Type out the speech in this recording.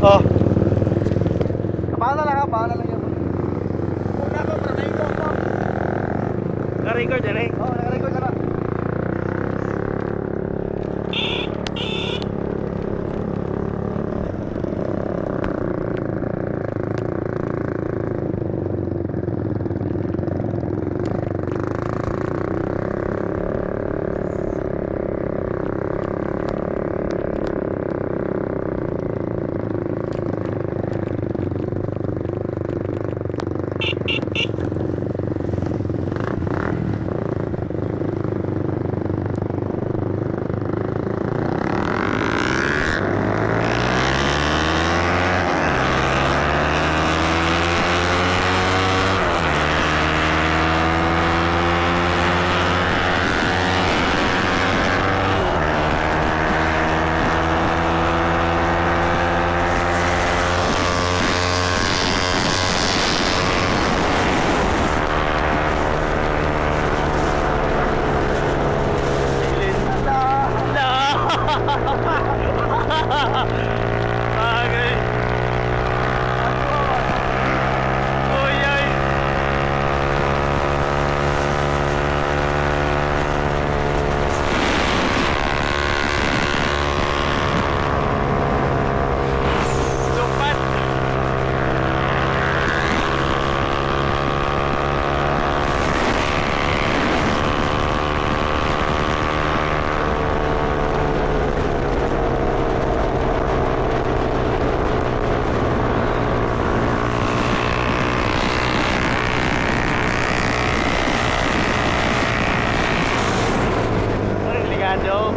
Oh. Paano lang ha? Paano lang yun? Na-record yan eh. Orlando.